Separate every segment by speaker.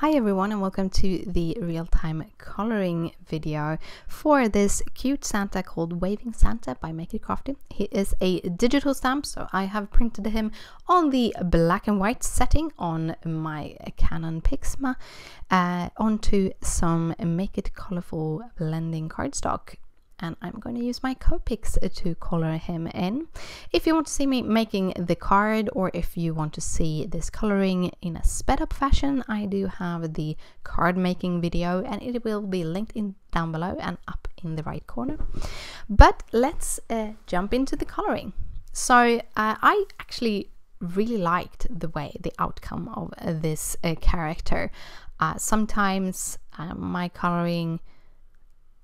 Speaker 1: Hi everyone and welcome to the real-time coloring video for this cute Santa called Waving Santa by Make It Crafty. He is a digital stamp so I have printed him on the black and white setting on my Canon Pixma uh, onto some Make It Colorful blending cardstock and I'm going to use my Copics to color him in. If you want to see me making the card or if you want to see this coloring in a sped up fashion, I do have the card making video and it will be linked in down below and up in the right corner. But let's uh, jump into the coloring. So uh, I actually really liked the way the outcome of uh, this character. Uh, sometimes uh, my coloring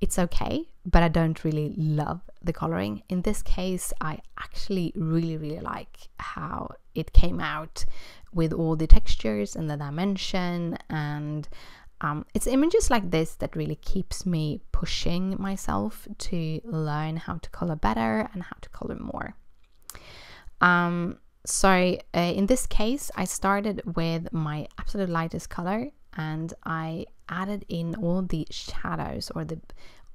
Speaker 1: it's okay, but I don't really love the coloring. In this case, I actually really, really like how it came out with all the textures and the dimension and um, it's images like this that really keeps me pushing myself to learn how to color better and how to color more. Um, so uh, in this case, I started with my absolute lightest color and I added in all the shadows or the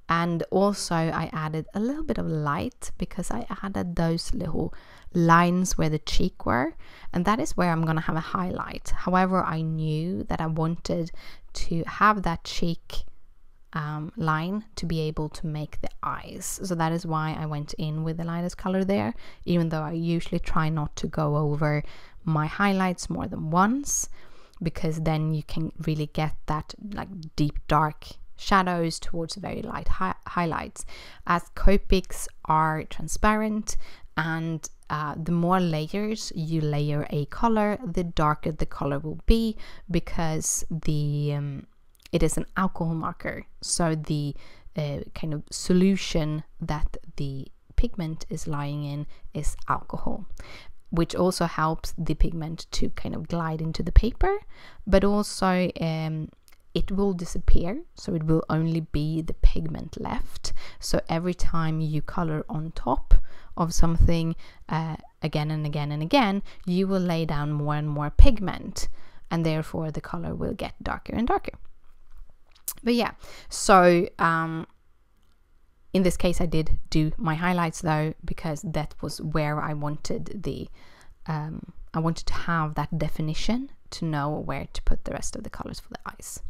Speaker 1: and also I added a little bit of light because I added those little lines where the cheek were and that is where I'm gonna have a highlight. However I knew that I wanted to have that cheek um, line to be able to make the eyes. So that is why I went in with the lightest color there even though I usually try not to go over my highlights more than once because then you can really get that like deep dark shadows towards very light hi highlights. As Copics are transparent and uh, the more layers you layer a color the darker the color will be because the um, it is an alcohol marker. So the uh, kind of solution that the pigment is lying in is alcohol which also helps the pigment to kind of glide into the paper but also um, it will disappear so it will only be the pigment left. So every time you color on top of something uh, again and again and again you will lay down more and more pigment and therefore the color will get darker and darker. But yeah so um, in this case I did do my highlights though because that was where I wanted the um, I wanted to have that definition to know where to put the rest of the colors for the eyes.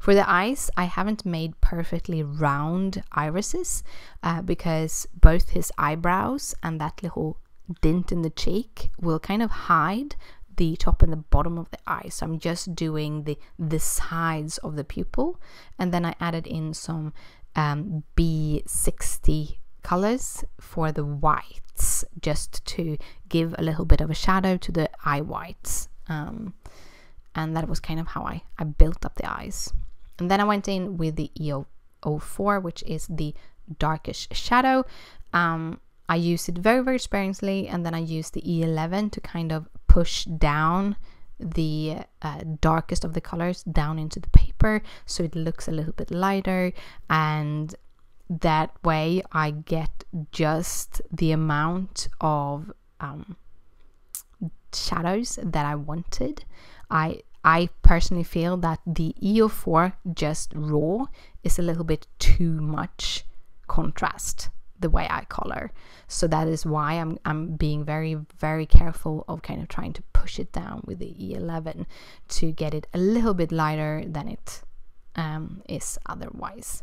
Speaker 1: For the eyes, I haven't made perfectly round irises uh, because both his eyebrows and that little dint in the cheek will kind of hide the top and the bottom of the eye. So I'm just doing the, the sides of the pupil. And then I added in some um, B60 colors for the whites just to give a little bit of a shadow to the eye whites. Um, and that was kind of how I, I built up the eyes. And then I went in with the EO04, which is the darkish shadow. Um, I used it very, very sparingly, and then I used the E11 to kind of push down the uh, darkest of the colors down into the paper so it looks a little bit lighter. And that way I get just the amount of um, shadows that I wanted. I I personally feel that the E04 just raw is a little bit too much contrast the way I color. So that is why I'm I'm being very very careful of kind of trying to push it down with the E11 to get it a little bit lighter than it um, is otherwise.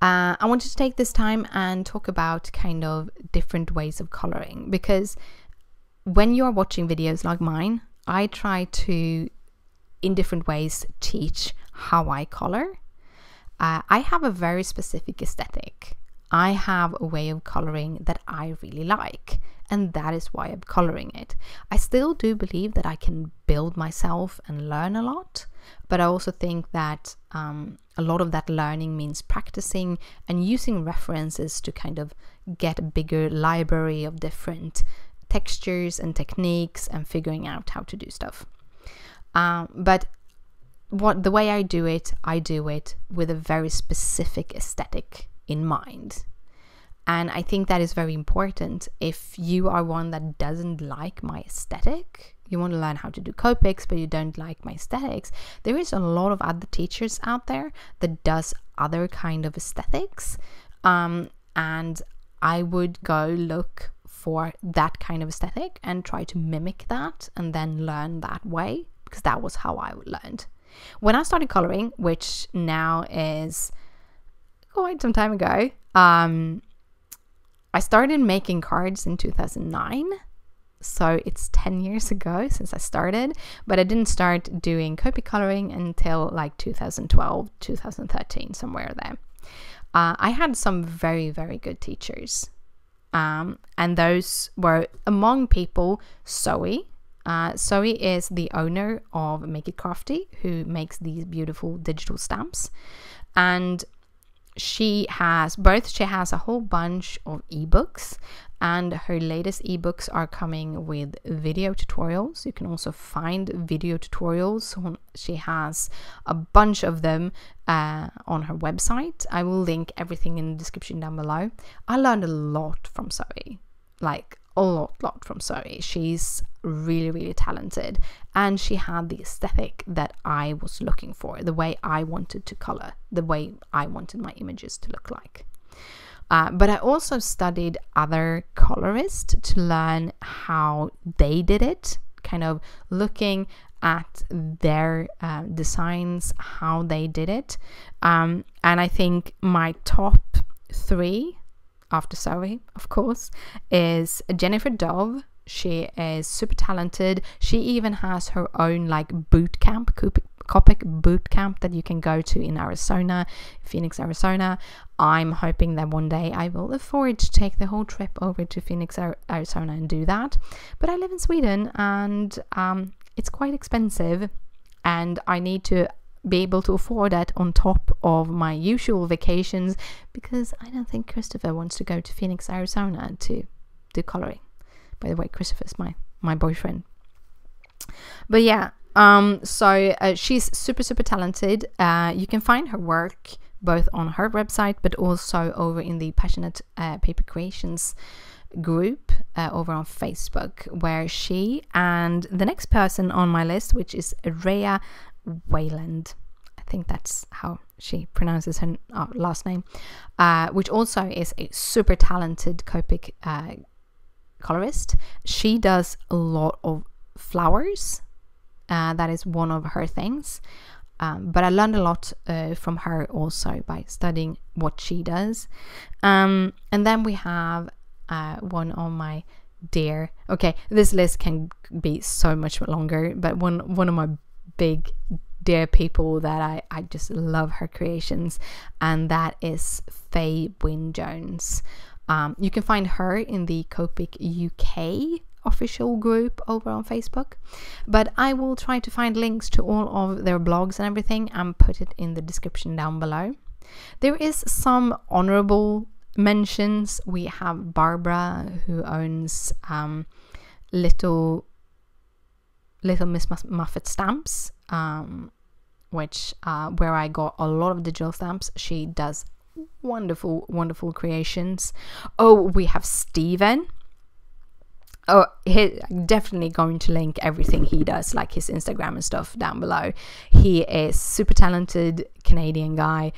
Speaker 1: Uh, I wanted to take this time and talk about kind of different ways of coloring because when you are watching videos like mine, I try to, in different ways, teach how I color. Uh, I have a very specific aesthetic. I have a way of coloring that I really like, and that is why I'm coloring it. I still do believe that I can build myself and learn a lot, but I also think that um, a lot of that learning means practicing and using references to kind of get a bigger library of different textures and techniques and figuring out how to do stuff. Um, but what the way I do it, I do it with a very specific aesthetic in mind. And I think that is very important. If you are one that doesn't like my aesthetic, you want to learn how to do Copics, but you don't like my aesthetics, there is a lot of other teachers out there that does other kind of aesthetics. Um, and I would go look for that kind of aesthetic and try to mimic that and then learn that way because that was how I learned. When I started coloring, which now is quite some time ago, um, I started making cards in 2009. So it's 10 years ago since I started, but I didn't start doing Copic coloring until like 2012, 2013, somewhere there. Uh, I had some very, very good teachers. Um, and those were among people Zoe. Uh, Zoe is the owner of Make It Crafty, who makes these beautiful digital stamps. And she has both she has a whole bunch of ebooks and her latest ebooks are coming with video tutorials. You can also find video tutorials she has a bunch of them uh, on her website. I will link everything in the description down below. I learned a lot from zoe like a lot, lot from Zoe. She's really, really talented, and she had the aesthetic that I was looking for, the way I wanted to color, the way I wanted my images to look like. Uh, but I also studied other colorists to learn how they did it, kind of looking at their uh, designs, how they did it. Um, and I think my top three after Zoe, of course, is Jennifer Dove. She is super talented. She even has her own like boot camp, Copic boot camp that you can go to in Arizona, Phoenix, Arizona. I'm hoping that one day I will afford to take the whole trip over to Phoenix, Arizona and do that. But I live in Sweden and um, it's quite expensive and I need to be able to afford that on top of my usual vacations because I don't think Christopher wants to go to Phoenix, Arizona to do coloring. By the way, Christopher's my my boyfriend. But yeah, um, so uh, she's super super talented. Uh, you can find her work both on her website but also over in the Passionate uh, Paper Creations group uh, over on Facebook, where she and the next person on my list, which is Rhea Wayland. I think that's how she pronounces her uh, last name, uh, which also is a super talented Copic uh, colorist. She does a lot of flowers. Uh, that is one of her things. Um, but I learned a lot uh, from her also by studying what she does. Um, and then we have uh, one on my dear. Okay, this list can be so much longer, but one one of my big dear people that I, I just love her creations, and that is Faye Wynne Jones. Um, you can find her in the Copic UK official group over on Facebook. But I will try to find links to all of their blogs and everything and put it in the description down below. There is some honorable mentions. We have Barbara who owns um, Little Little Miss Muffet stamps, um, which uh, where I got a lot of digital stamps. She does wonderful, wonderful creations. Oh, we have Stephen. Oh, he definitely going to link everything he does, like his Instagram and stuff, down below. He is super talented Canadian guy.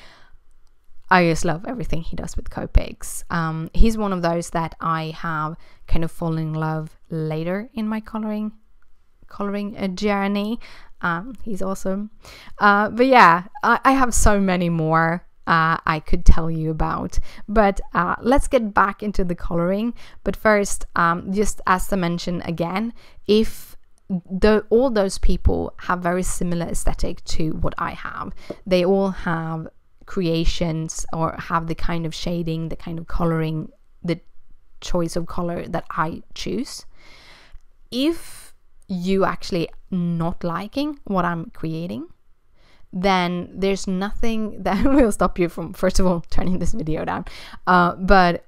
Speaker 1: I just love everything he does with Copics. Um, he's one of those that I have kind of fallen in love later in my coloring coloring a journey. Um, he's awesome. Uh, but yeah, I, I, have so many more uh, I could tell you about. But uh, let's get back into the coloring. But first, um, just as I mentioned again, if all those people have very similar aesthetic to what I have, they all have creations or have the kind of shading, the kind of coloring, the choice of color that I choose. If you actually not liking what I'm creating, then there's nothing that will stop you from, first of all, turning this video down. Uh, but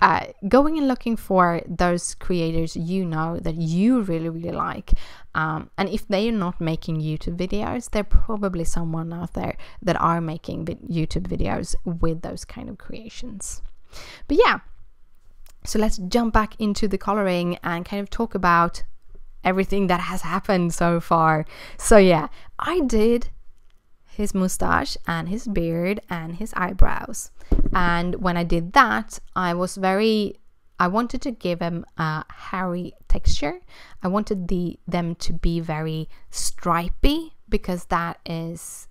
Speaker 1: uh, going and looking for those creators you know that you really, really like. Um, and if they are not making YouTube videos, they're probably someone out there that are making YouTube videos with those kind of creations. But yeah, so let's jump back into the coloring and kind of talk about everything that has happened so far. So yeah, I did his mustache and his beard and his eyebrows. And when I did that, I was very I wanted to give him a hairy texture. I wanted the them to be very stripy because that is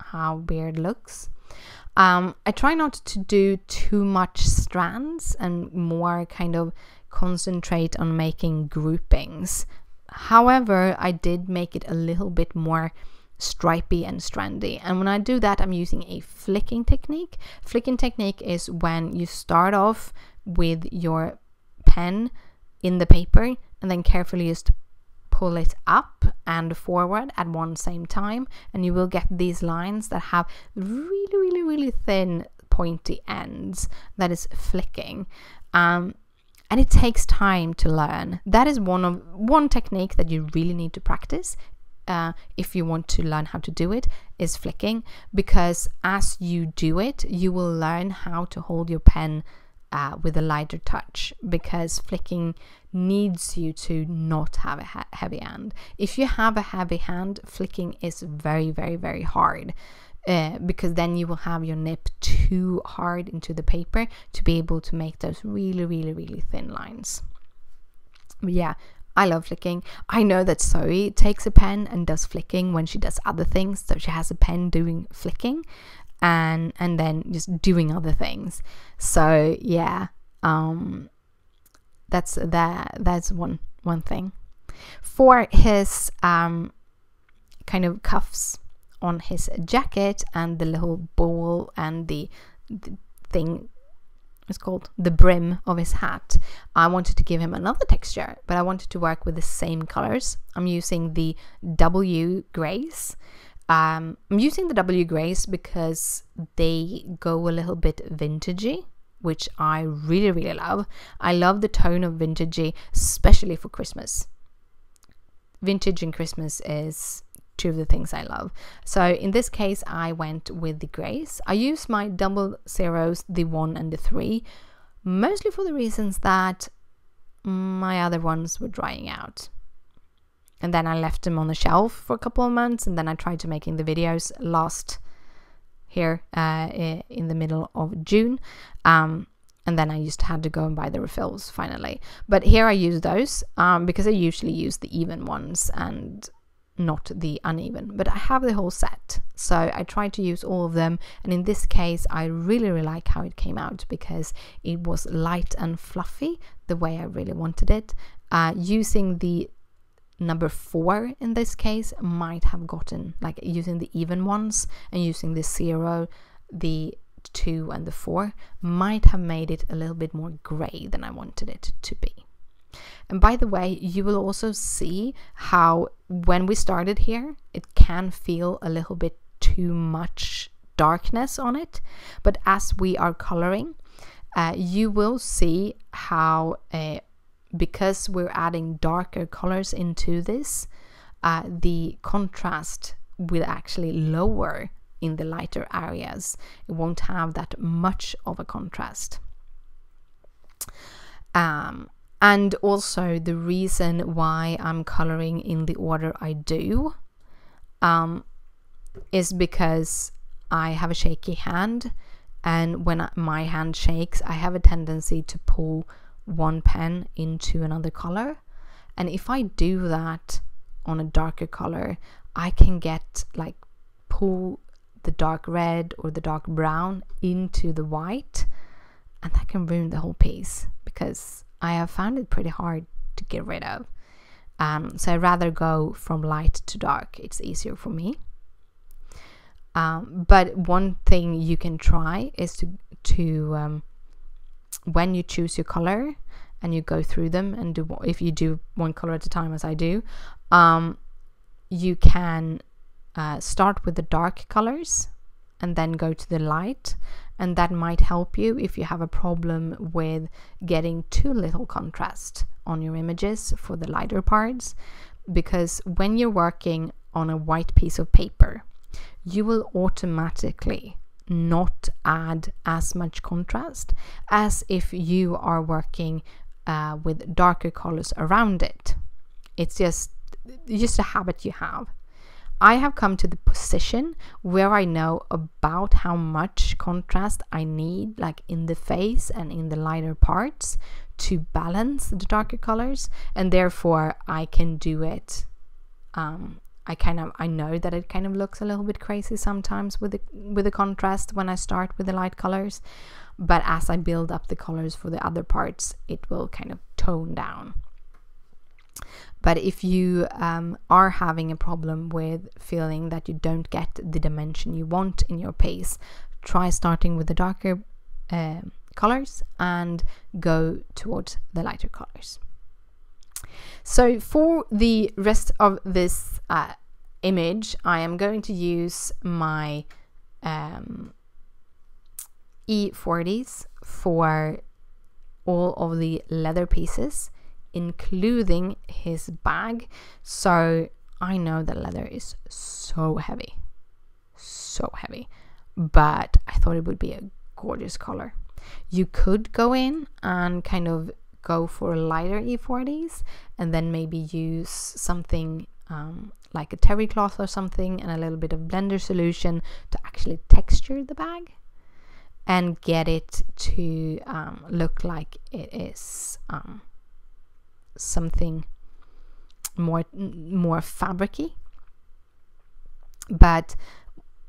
Speaker 1: how beard looks. Um, I try not to do too much strands and more kind of concentrate on making groupings. However, I did make it a little bit more stripy and strandy. And when I do that, I'm using a flicking technique. Flicking technique is when you start off with your pen in the paper and then carefully just pull it up and forward at one same time and you will get these lines that have really really really thin pointy ends that is flicking um, and it takes time to learn that is one of one technique that you really need to practice uh, if you want to learn how to do it is flicking because as you do it you will learn how to hold your pen uh, with a lighter touch because flicking needs you to not have a heavy hand. If you have a heavy hand, flicking is very, very, very hard. Uh, because then you will have your nib too hard into the paper to be able to make those really, really, really thin lines. But yeah, I love flicking. I know that Zoe takes a pen and does flicking when she does other things. So she has a pen doing flicking and and then just doing other things. So yeah, um, that's that that's one one thing. For his um, kind of cuffs on his jacket and the little bowl and the, the thing it's called the brim of his hat i wanted to give him another texture but i wanted to work with the same colors i'm using the w grays um, I'm using the W Grays because they go a little bit vintagey, which I really, really love. I love the tone of vintagey, especially for Christmas. Vintage and Christmas is two of the things I love. So in this case, I went with the grays. I used my double zeros, the one and the three, mostly for the reasons that my other ones were drying out and then I left them on the shelf for a couple of months, and then I tried to making the videos last here uh, in the middle of June. Um, and then I just had to go and buy the refills finally. But here I use those um, because I usually use the even ones and not the uneven. But I have the whole set, so I tried to use all of them. And in this case, I really, really like how it came out because it was light and fluffy the way I really wanted it. Uh, using the number four in this case might have gotten like using the even ones and using the zero the two and the four might have made it a little bit more gray than I wanted it to be. And by the way, you will also see how when we started here, it can feel a little bit too much darkness on it. But as we are coloring, uh, you will see how uh, because we're adding darker colors into this, uh, the contrast will actually lower in the lighter areas. It won't have that much of a contrast. Um, and also the reason why I'm coloring in the order I do um, is because I have a shaky hand and when my hand shakes I have a tendency to pull one pen into another color. And if I do that on a darker color, I can get like pull the dark red or the dark brown into the white, and that can ruin the whole piece because I have found it pretty hard to get rid of. Um, so I'd rather go from light to dark, it's easier for me. Um, but one thing you can try is to to um, when you choose your color and you go through them and do if you do one color at a time as I do, um, you can uh, start with the dark colors and then go to the light. And that might help you if you have a problem with getting too little contrast on your images for the lighter parts. Because when you're working on a white piece of paper you will automatically not add as much contrast as if you are working uh, with darker colors around it. it's just just a habit you have I have come to the position where I know about how much contrast I need, like in the face and in the lighter parts, to balance the darker colors, and therefore I can do it. Um, I kind of I know that it kind of looks a little bit crazy sometimes with the with the contrast when I start with the light colors, but as I build up the colors for the other parts, it will kind of tone down. But if you um, are having a problem with feeling that you don't get the dimension you want in your pace, try starting with the darker uh, colors and go towards the lighter colors. So for the rest of this uh, image, I am going to use my um, E40s for all of the leather pieces including his bag. So I know that leather is so heavy, so heavy, but I thought it would be a gorgeous color. You could go in and kind of go for lighter E40s and then maybe use something um, like a terry cloth or something and a little bit of blender solution to actually texture the bag and get it to um, look like it is um, something more more fabricy. But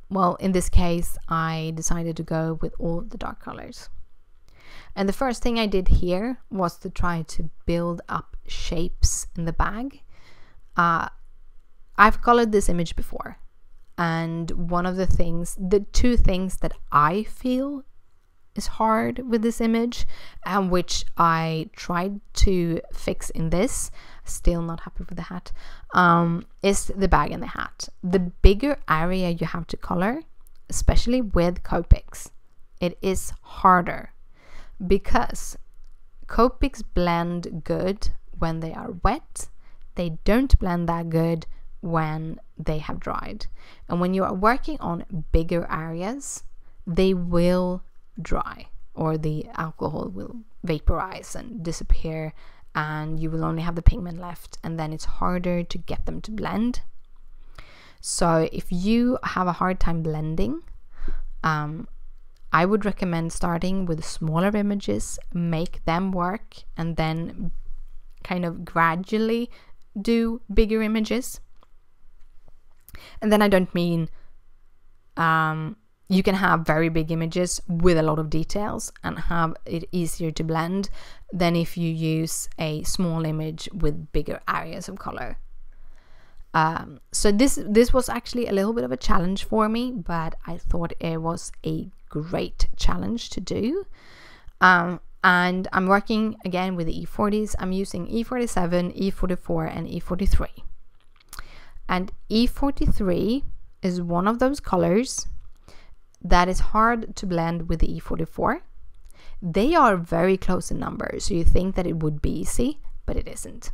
Speaker 1: well in this case i decided to go with all the dark colors. And the first thing i did here was to try to build up shapes in the bag. Uh, i've colored this image before. And one of the things the two things that i feel is hard with this image and which I tried to fix in this. Still not happy with the hat. Um, is the bag and the hat. The bigger area you have to color especially with Copics it is harder. Because Copics blend good when they are wet. They don't blend that good when they have dried. And when you are working on bigger areas they will dry or the alcohol will vaporize and disappear and you will only have the pigment left and then it's harder to get them to blend. So if you have a hard time blending um, I would recommend starting with smaller images make them work and then kind of gradually do bigger images. And then I don't mean um, you can have very big images with a lot of details and have it easier to blend than if you use a small image with bigger areas of color. Um, so this this was actually a little bit of a challenge for me, but I thought it was a great challenge to do. Um, and I'm working again with the E40s. I'm using E47, E44, and E43. And E43 is one of those colors that is hard to blend with the E44. They are very close in number, so you think that it would be easy, but it isn't.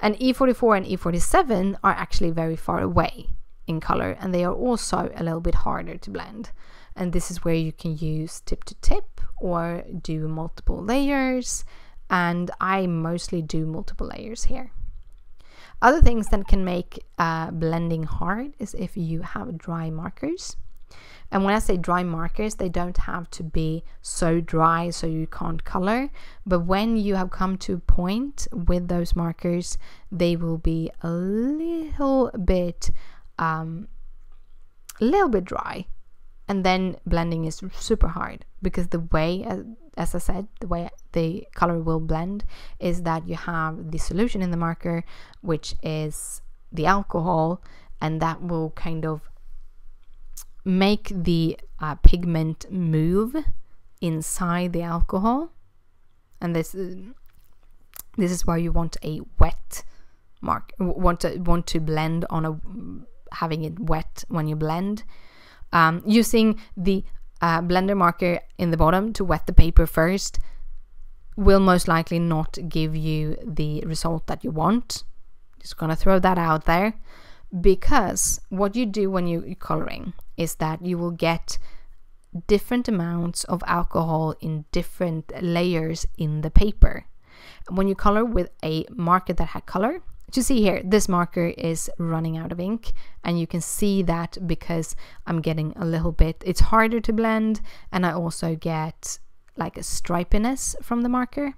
Speaker 1: And E44 and E47 are actually very far away in color, and they are also a little bit harder to blend. And this is where you can use tip to tip or do multiple layers. And I mostly do multiple layers here. Other things that can make uh, blending hard is if you have dry markers. And when I say dry markers, they don't have to be so dry so you can't color. But when you have come to a point with those markers, they will be a little bit, um, a little bit dry. And then blending is super hard because the way, as I said, the way the color will blend is that you have the solution in the marker, which is the alcohol, and that will kind of make the uh, pigment move inside the alcohol. And this this is why you want a wet mark want to want to blend on a having it wet when you blend. Um, using the uh, blender marker in the bottom to wet the paper first will most likely not give you the result that you want. Just gonna throw that out there because what you do when you're coloring is that you will get different amounts of alcohol in different layers in the paper. When you color with a marker that had color, to see here, this marker is running out of ink and you can see that because I'm getting a little bit, it's harder to blend and I also get like a stripiness from the marker.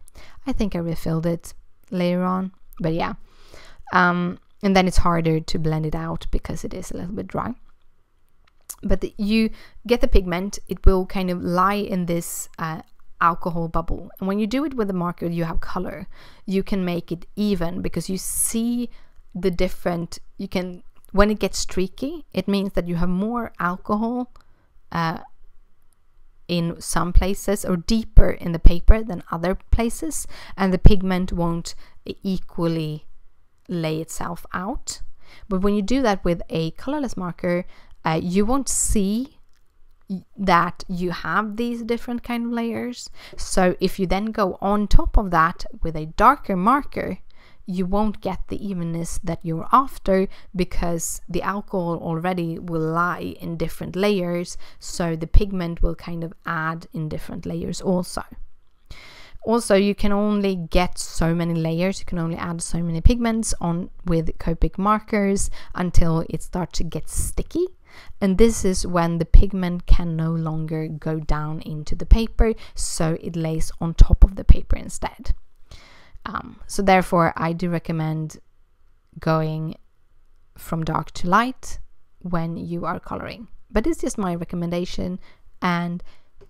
Speaker 1: I think I refilled it later on, but yeah. Um, and then it's harder to blend it out because it is a little bit dry. But the, you get the pigment, it will kind of lie in this uh, alcohol bubble. And when you do it with a marker, you have color. You can make it even because you see the different, you can, when it gets streaky, it means that you have more alcohol uh, in some places or deeper in the paper than other places, and the pigment won't equally lay itself out. But when you do that with a colorless marker, uh, you won't see that you have these different kind of layers. So if you then go on top of that with a darker marker, you won't get the evenness that you're after because the alcohol already will lie in different layers. So the pigment will kind of add in different layers also. Also, you can only get so many layers, you can only add so many pigments on with Copic markers until it starts to get sticky. And this is when the pigment can no longer go down into the paper, so it lays on top of the paper instead. Um, so therefore, I do recommend going from dark to light when you are coloring. But it's just my recommendation. And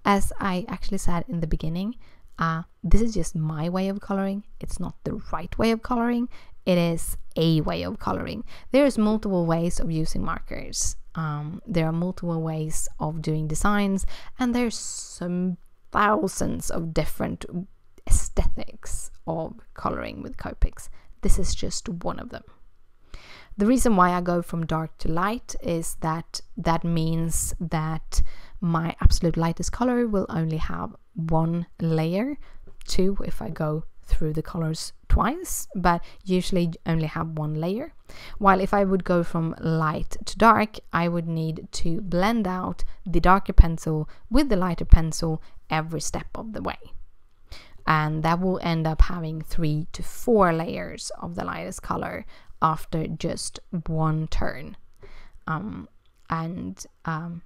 Speaker 1: as I actually said in the beginning, uh, this is just my way of coloring. It's not the right way of coloring. It is a way of coloring. There's multiple ways of using markers. Um, there are multiple ways of doing designs, and there's some thousands of different aesthetics of coloring with Copics. This is just one of them. The reason why I go from dark to light is that that means that my absolute lightest color will only have one layer, two if I go through the colors twice, but usually only have one layer. While if I would go from light to dark, I would need to blend out the darker pencil with the lighter pencil every step of the way. And that will end up having three to four layers of the lightest color after just one turn. Um, and um,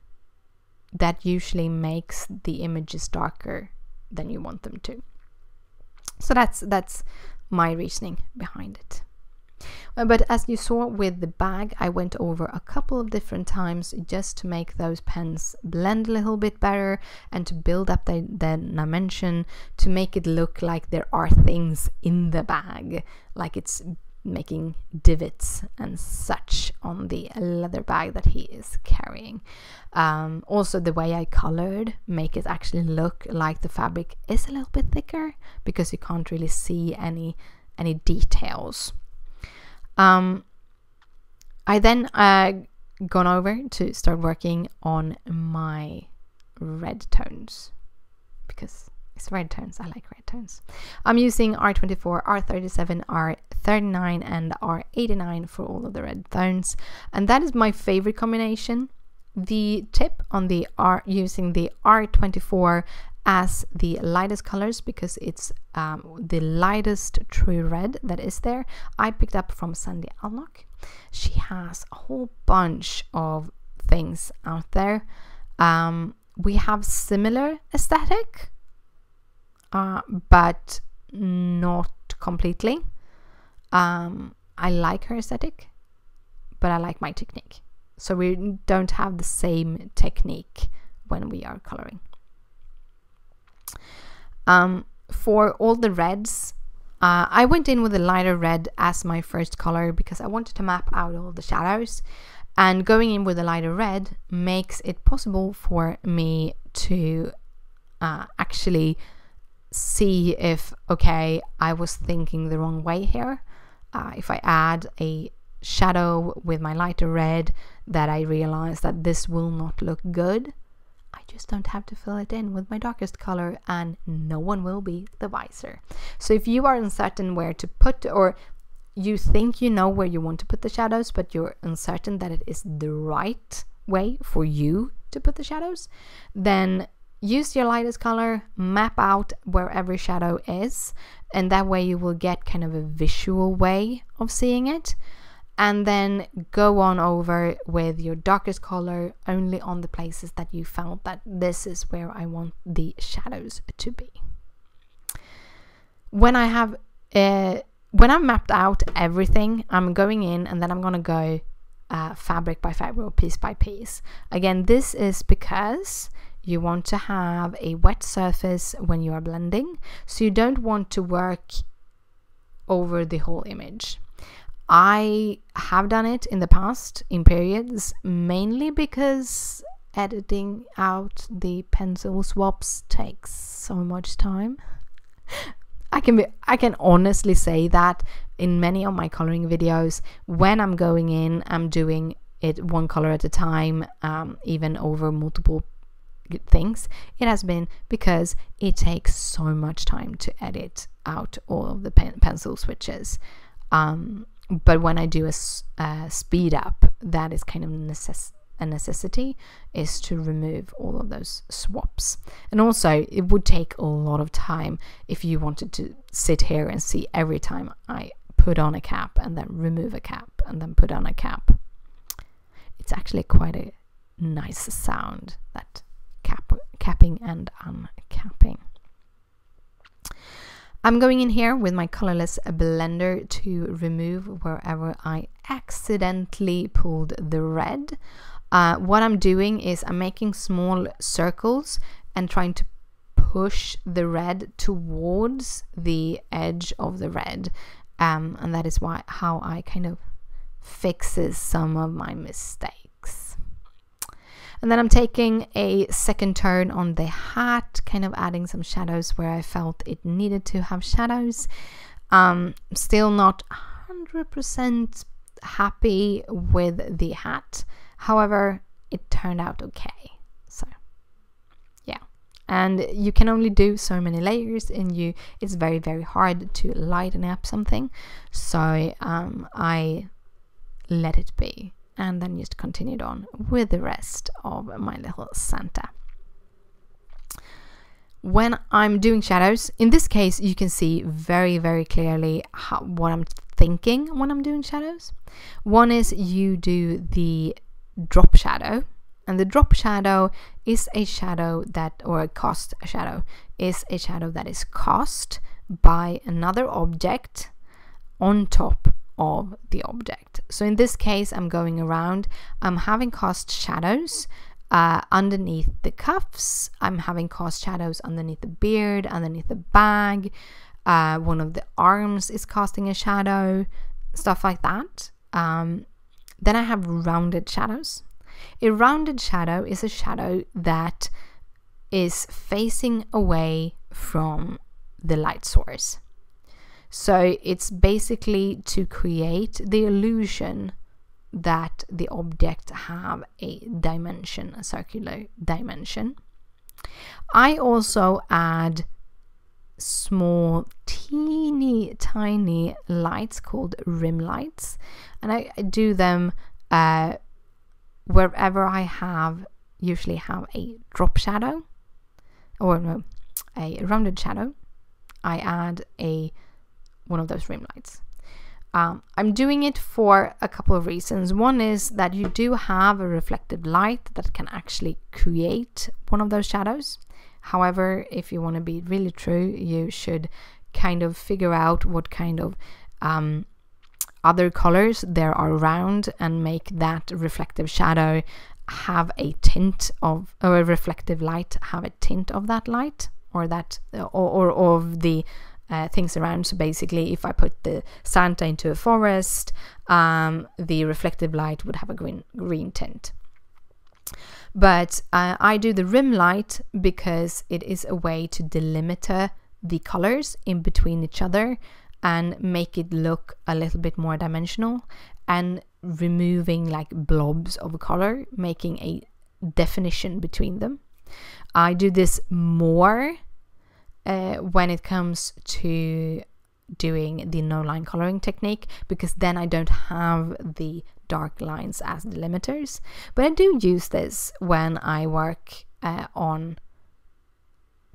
Speaker 1: that usually makes the images darker than you want them to. So that's that's my reasoning behind it. Uh, but as you saw with the bag, I went over a couple of different times just to make those pens blend a little bit better and to build up the, the dimension to make it look like there are things in the bag, like it's making divots and such on the leather bag that he is carrying. Um, also, the way I colored make it actually look like the fabric is a little bit thicker because you can't really see any any details. Um, I then uh, gone over to start working on my red tones because it's red tones. I like red tones. I'm using R24, R37, R39 and R89 for all of the red tones. And that is my favorite combination. The tip on the R using the R24 as the lightest colors because it's um, the lightest true red that is there. I picked up from Sandy Allnock. She has a whole bunch of things out there. Um, we have similar aesthetic uh, but not completely. Um, I like her aesthetic, but I like my technique. So we don't have the same technique when we are coloring. Um, for all the reds, uh, I went in with a lighter red as my first color because I wanted to map out all the shadows. And going in with a lighter red makes it possible for me to uh, actually see if, okay, I was thinking the wrong way here. Uh, if I add a shadow with my lighter red, that I realize that this will not look good, I just don't have to fill it in with my darkest color and no one will be the wiser. So if you are uncertain where to put or you think you know where you want to put the shadows, but you're uncertain that it is the right way for you to put the shadows, then use your lightest color, map out where every shadow is, and that way you will get kind of a visual way of seeing it. And then go on over with your darkest color only on the places that you found that this is where I want the shadows to be. When I have uh, when I've mapped out everything, I'm going in and then I'm gonna go uh, fabric by fabric or piece by piece. Again, this is because you want to have a wet surface when you are blending, so you don't want to work over the whole image. I have done it in the past in periods, mainly because editing out the pencil swaps takes so much time. I can be I can honestly say that in many of my coloring videos, when I'm going in, I'm doing it one color at a time, um, even over multiple things. It has been because it takes so much time to edit out all of the pen pencil switches. Um, but when I do a, a, speed up, that is kind of necess- a necessity, is to remove all of those swaps. And also, it would take a lot of time if you wanted to sit here and see every time I put on a cap and then remove a cap and then put on a cap. It's actually quite a nice sound that cap capping and uncapping. I'm going in here with my colorless blender to remove wherever I accidentally pulled the red. Uh, what I'm doing is I'm making small circles and trying to push the red towards the edge of the red. Um, and that is why how I kind of fixes some of my mistakes. And then I'm taking a second turn on the hat, kind of adding some shadows where I felt it needed to have shadows. Um, still not 100% happy with the hat. However, it turned out okay. So, yeah. And you can only do so many layers and you it's very very hard to lighten up something. So, um, I let it be and then just continued on with the rest of my little Santa. When I'm doing shadows, in this case, you can see very, very clearly how, what I'm thinking when I'm doing shadows. One is you do the drop shadow, and the drop shadow is a shadow that, or a cast shadow, is a shadow that is cast by another object on top of the object. So in this case, I'm going around, I'm having cast shadows uh, underneath the cuffs, I'm having cast shadows underneath the beard, underneath the bag, uh, one of the arms is casting a shadow, stuff like that. Um, then I have rounded shadows. A rounded shadow is a shadow that is facing away from the light source. So it's basically to create the illusion that the object have a dimension, a circular dimension. I also add small, teeny, tiny lights called rim lights, and I, I do them uh, wherever I have usually have a drop shadow or no, a rounded shadow. I add a one of those rim lights. Um, I'm doing it for a couple of reasons. One is that you do have a reflected light that can actually create one of those shadows. However, if you want to be really true, you should kind of figure out what kind of um, other colors there are around and make that reflective shadow have a tint of, or a reflective light have a tint of that light or that, or, or of the uh, things around. So basically, if I put the Santa into a forest, um, the reflective light would have a green green tint. But uh, I do the rim light because it is a way to delimiter the colors in between each other and make it look a little bit more dimensional and removing like blobs of color, making a definition between them. I do this more uh, when it comes to doing the no line coloring technique because then I don't have the dark lines as delimiters. But I do use this when I work uh, on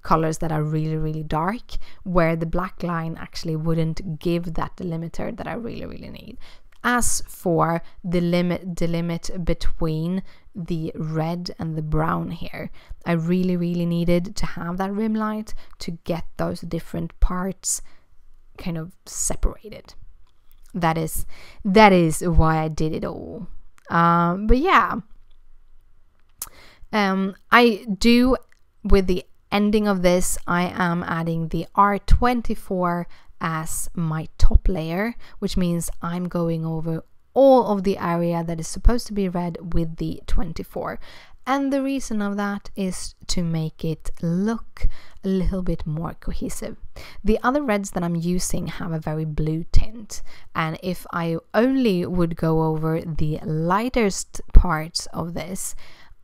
Speaker 1: colors that are really really dark where the black line actually wouldn't give that delimiter that I really really need as for the limit the limit between the red and the brown here. I really really needed to have that rim light to get those different parts kind of separated. That is that is why I did it all. Um, but yeah. Um, I do with the ending of this I am adding the R24 as my top layer, which means I'm going over all of the area that is supposed to be red with the 24. And the reason of that is to make it look a little bit more cohesive. The other reds that I'm using have a very blue tint, and if I only would go over the lightest parts of this,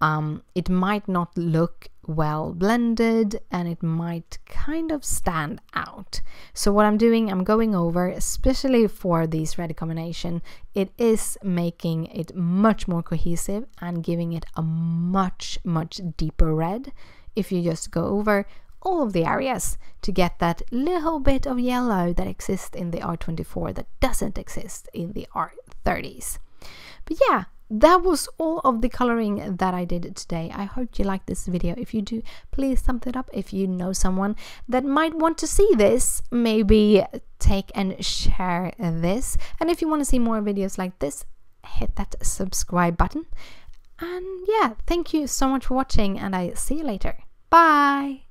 Speaker 1: um, it might not look well blended and it might kind of stand out. So what I'm doing, I'm going over, especially for this red combination, it is making it much more cohesive and giving it a much, much deeper red. If you just go over all of the areas to get that little bit of yellow that exists in the R24 that doesn't exist in the R30s. But yeah, that was all of the coloring that I did today. I hope you liked this video. If you do, please thumb it up. If you know someone that might want to see this, maybe take and share this. And if you want to see more videos like this, hit that subscribe button. And yeah, thank you so much for watching and I see you later. Bye!